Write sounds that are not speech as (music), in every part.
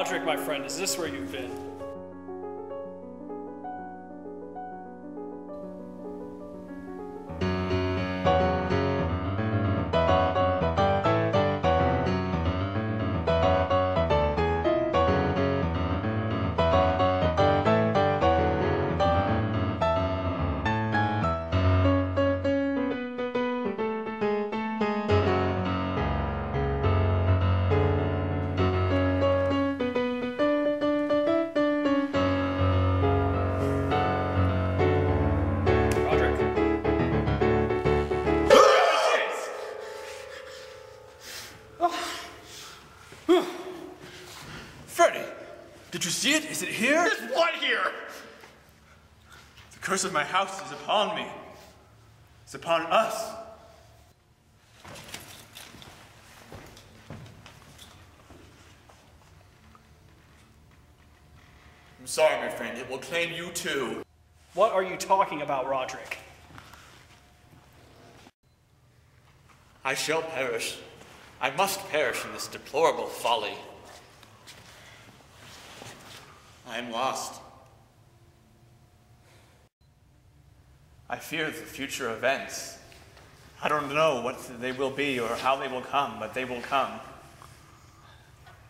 Roderick, my friend, is this where you've been? Did you see it? Is it here? There's blood here! The curse of my house is upon me. It's upon us. I'm sorry, my friend. It will claim you too. What are you talking about, Roderick? I shall perish. I must perish in this deplorable folly. I am lost. I fear the future events. I don't know what they will be or how they will come, but they will come.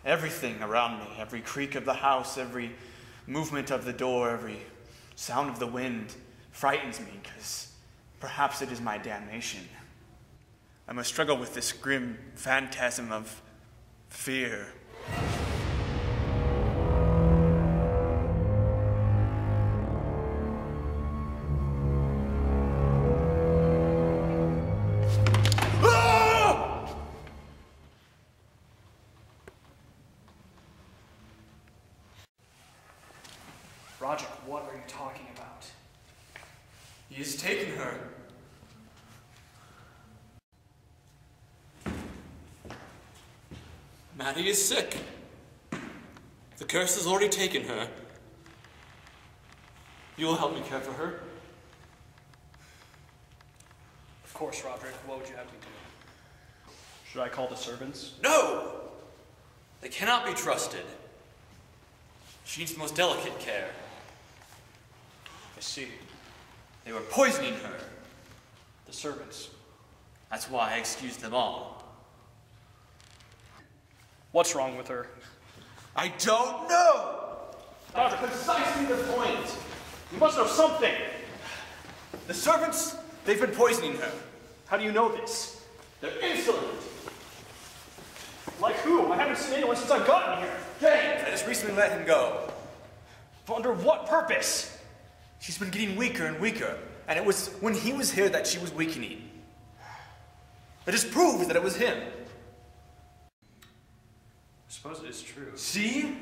Everything around me, every creak of the house, every movement of the door, every sound of the wind frightens me because perhaps it is my damnation. I must struggle with this grim phantasm of fear. About? He has taken her. Maddie is sick. The curse has already taken her. You will help me care for her? Of course, Roderick. What would you have me do? Should I call the servants? No! They cannot be trusted. She needs the most delicate care. I see. They were poisoning her. The servants. That's why I excused them all. What's wrong with her? I don't know! That's precisely the point. You must know something. The servants, they've been poisoning her. How do you know this? They're insolent. Like who? I haven't seen anyone since I've gotten here. James, I just recently let him go. But Under what purpose? She's been getting weaker and weaker, and it was when he was here that she was weakening. It just proves that it was him. I suppose it is true. See?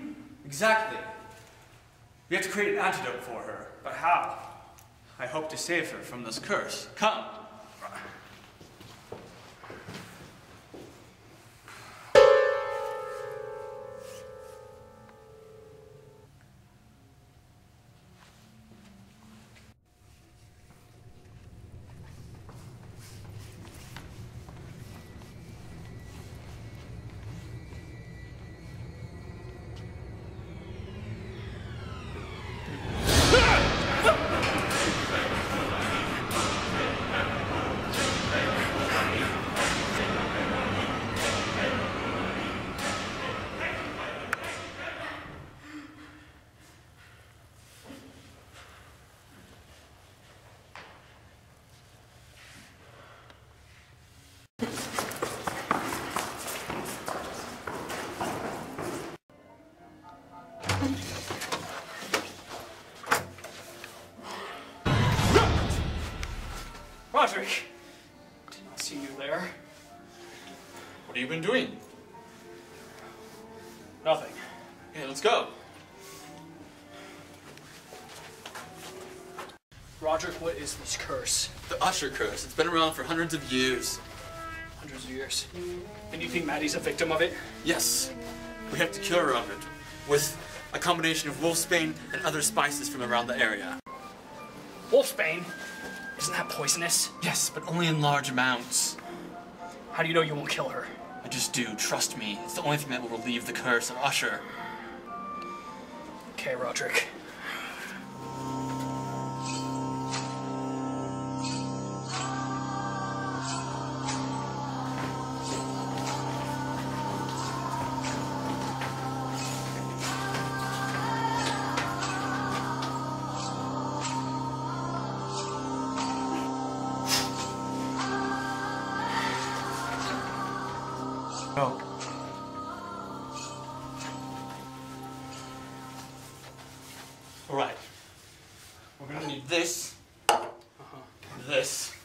Exactly. We have to create an antidote for her. But how? I hope to save her from this curse. Come. Roderick! Did not see you there. What have you been doing? Nothing. Okay, let's go. Roderick, what is this curse? The Usher curse. It's been around for hundreds of years. Hundreds of years. And you think Maddie's a victim of it? Yes, we have to cure her of it with a combination of wolfsbane and other spices from around the area. Wolfsbane? Isn't that poisonous? Yes, but only in large amounts. How do you know you won't kill her? I just do. Trust me. It's the only thing that will relieve the curse of Usher. Okay, Roderick. No. All right. We're gonna need this, this,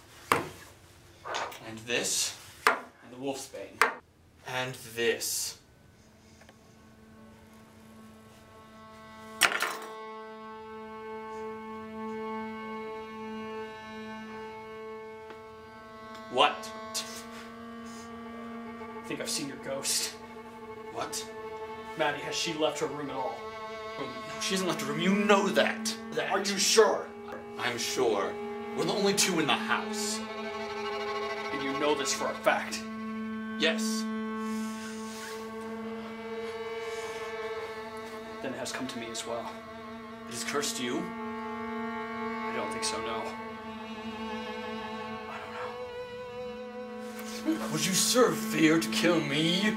and this, and the wolfsbane, and this. What? I've seen your ghost. What? Maddie, has she left her room at all? Oh, no, she hasn't left her room. You know that. That. Are you sure? I'm sure. We're the only two in the house. And you know this for a fact. Yes. Then it has come to me as well. It has cursed you. I don't think so, no. Would you serve fear to kill me?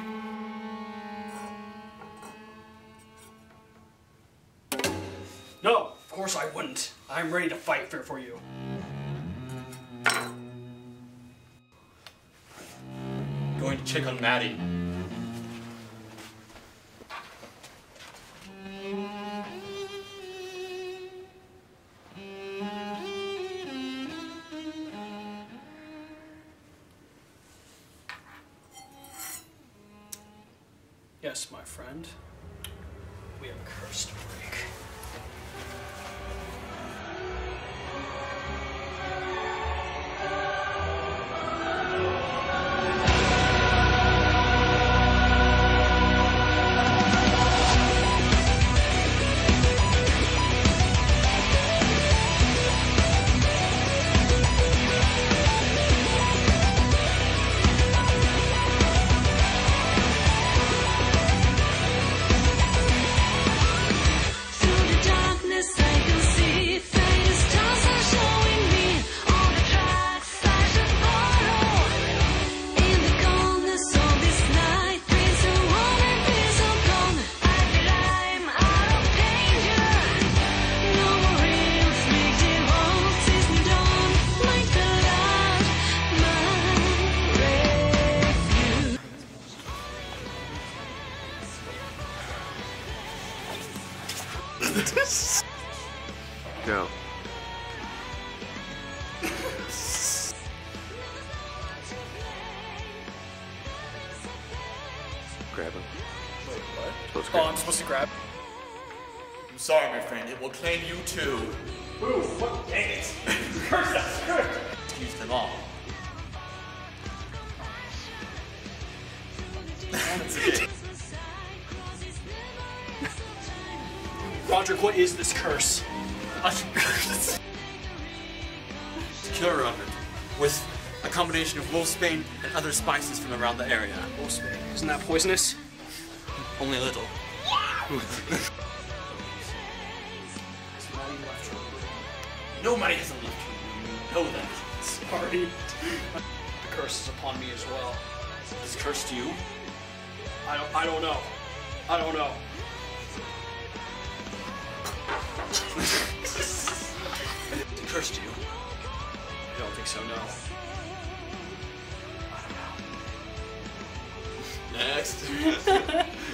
No, of course I wouldn't. I'm ready to fight for, for you. Going to check on Maddie. Yes, my friend. We have a break. I'm supposed to grab. I'm sorry, my friend. It will claim you too. Ooh, what? Dang it. (laughs) Curse that script. Excuse them all. (laughs) Roderick, what is this curse? A Killer it. With a combination of wolfsbane and other spices from around the area. Wolfsbane. Isn't that poisonous? Only a little. Nobody has a left You know that. Sorry. The curse is upon me as well. Has cursed you? I don't. I don't know. I don't know. Has it cursed you? I don't think so. No. Next. (laughs)